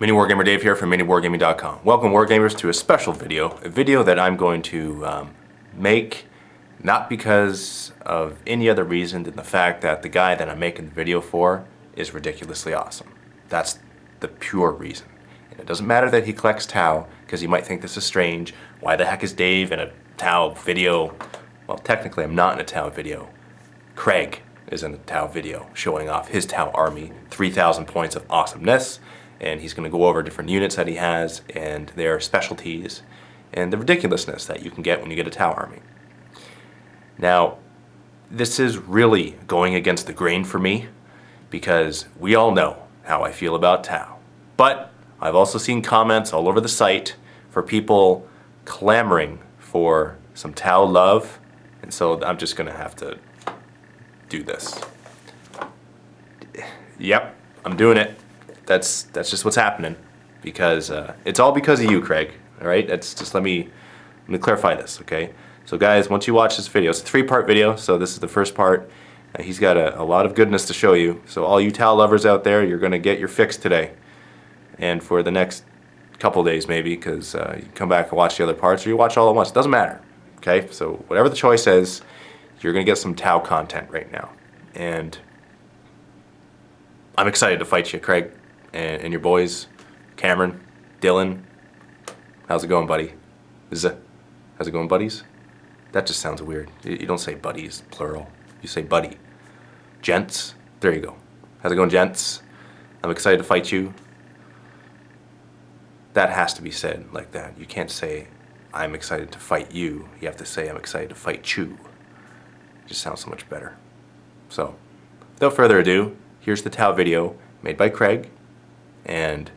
Mini Wargamer Dave here from MiniWargaming.com. Welcome Wargamers to a special video, a video that I'm going to um, make not because of any other reason than the fact that the guy that I'm making the video for is ridiculously awesome. That's the pure reason. And it doesn't matter that he collects Tau, because you might think this is strange. Why the heck is Dave in a Tau video? Well, technically I'm not in a Tau video. Kraig is in a Tau video showing off his Tau army, 3,000 points of awesomeness, and he's going to go over different units that he has and their specialties and the ridiculousness that you can get when you get a Tau army. Now, this is really going against the grain for me because we all know how I feel about Tau. But I've also seen comments all over the site for people clamoring for some Tau love, and so I'm just going to have to do this. Yep, I'm doing it that's that's just what's happening because uh, it's all because of you, Kraig. All right, that's just let me let me clarify this, okay? So guys, once you watch this video, it's a three-part video. So this is the first part. Uh, he's got a, a, lot of goodness to show you. So all you Tau lovers out there, you're going to get your fix today, and for the next couple days maybe, because uh, you come back and watch the other parts, or you watch all at once. It doesn't matter. Okay, so whatever the choice is, you're going to get some Tau content right now, and I'm excited to fight you, Kraig and, and your boys, Cameron, Dylan. How's it going, buddy? Is it, how's it going, buddies? That just sounds weird. You, don't say buddies, plural. You say buddy. Gents, there you go. How's it going, gents? I'm excited to fight you. That has to be said like that. You can't say, I'm excited to fight you. You have to say, I'm excited to fight you. It just sounds so much better. So, without further ado, here's the Tau video made by Kraig and